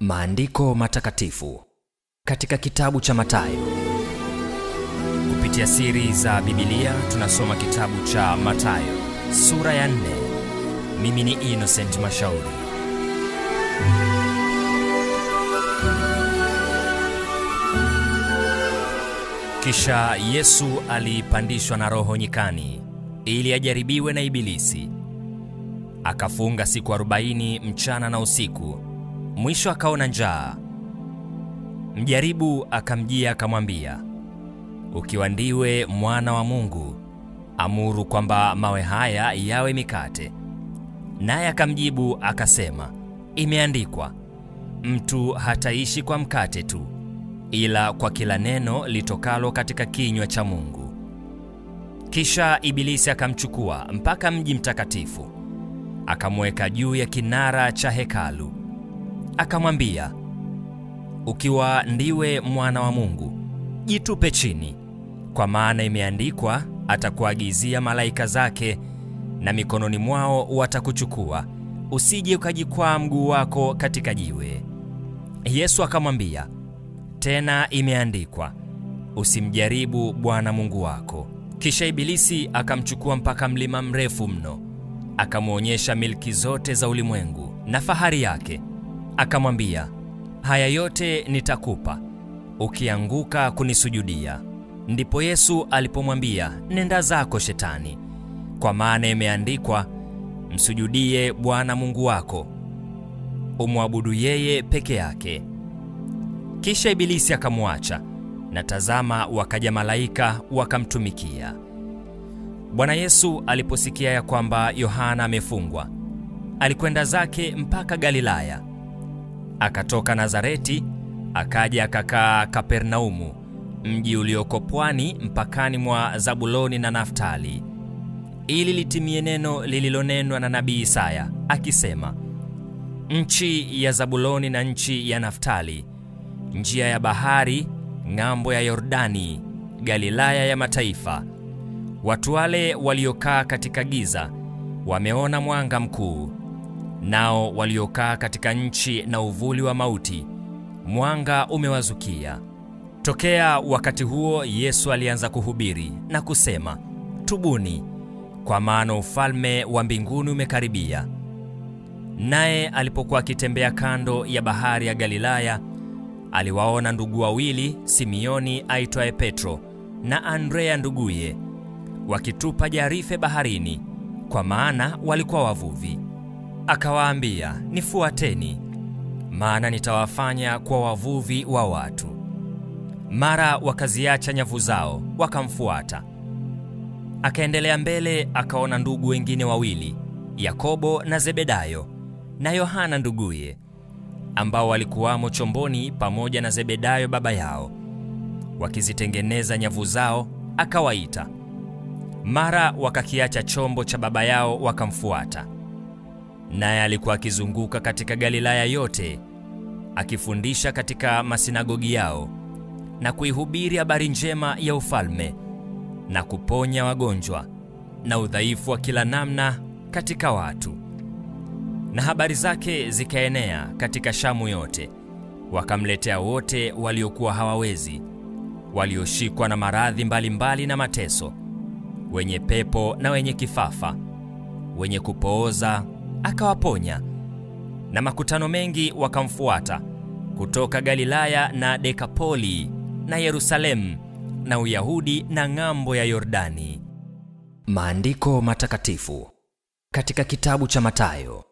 Maandiko matakatifu katika kitabu cha Mathayo. Kupitia siri za Biblia tunasoma kitabu cha Mathayo sura ya nne. Mimi ni Innocent Mashauri. Kisha Yesu alipandishwa na Roho nyikani ili ajaribiwe na Ibilisi. Akafunga siku arobaini mchana na usiku. Mwisho akaona njaa. Mjaribu akamjia akamwambia, ukiwa ndiwe mwana wa Mungu, amuru kwamba mawe haya yawe mikate. Naye akamjibu akasema, imeandikwa, mtu hataishi kwa mkate tu, ila kwa kila neno litokalo katika kinywa cha Mungu. Kisha Ibilisi akamchukua mpaka mji mtakatifu, akamweka juu ya kinara cha hekalu, akamwambia, ukiwa ndiwe mwana wa Mungu, jitupe chini, kwa maana imeandikwa, atakuagizia malaika zake, na mikononi mwao watakuchukua, usije ukajikwaa mguu wako katika jiwe. Yesu akamwambia tena, imeandikwa, usimjaribu Bwana Mungu wako. Kisha Ibilisi akamchukua mpaka mlima mrefu mno, akamwonyesha milki zote za ulimwengu na fahari yake, akamwambia, haya yote nitakupa ukianguka kunisujudia. Ndipo Yesu alipomwambia, nenda zako Shetani, kwa maana imeandikwa, msujudie Bwana Mungu wako, umwabudu yeye peke yake. Kisha Ibilisi akamwacha, na tazama, wakaja malaika wakamtumikia. Bwana Yesu aliposikia ya kwamba Yohana amefungwa, alikwenda zake mpaka Galilaya. Akatoka Nazareti akaja akakaa Kapernaumu, mji ulioko pwani mpakani mwa Zabuloni na Naftali, ili litimie neno lililonenwa na nabii Isaya akisema, nchi ya Zabuloni na nchi ya Naftali, njia ya bahari, ng'ambo ya Yordani, Galilaya ya mataifa. Watu wale waliokaa katika giza wameona mwanga mkuu, nao waliokaa katika nchi na uvuli wa mauti mwanga umewazukia. Tokea wakati huo Yesu alianza kuhubiri na kusema, tubuni, kwa maana ufalme wa mbinguni umekaribia. Naye alipokuwa akitembea kando ya bahari ya Galilaya, aliwaona ndugu wawili, Simioni aitwaye Petro na Andrea nduguye, wakitupa jarife baharini, kwa maana walikuwa wavuvi. Akawaambia, nifuateni maana nitawafanya kuwa wavuvi wa watu. Mara wakaziacha nyavu zao wakamfuata. Akaendelea mbele, akaona ndugu wengine wawili, Yakobo na Zebedayo na Yohana nduguye, ambao walikuwamo chomboni pamoja na Zebedayo baba yao, wakizitengeneza nyavu zao. Akawaita. Mara wakakiacha chombo cha baba yao wakamfuata. Naye alikuwa akizunguka katika Galilaya yote akifundisha katika masinagogi yao na kuihubiri habari njema ya ufalme na kuponya wagonjwa na udhaifu wa kila namna katika watu. Na habari zake zikaenea katika Shamu yote, wakamletea wote waliokuwa hawawezi, walioshikwa na maradhi mbalimbali na mateso, wenye pepo na wenye kifafa, wenye kupooza akawaponya. Na makutano mengi wakamfuata kutoka Galilaya na Dekapoli na Yerusalemu na Uyahudi na ng'ambo ya Yordani. Maandiko matakatifu katika kitabu cha Mathayo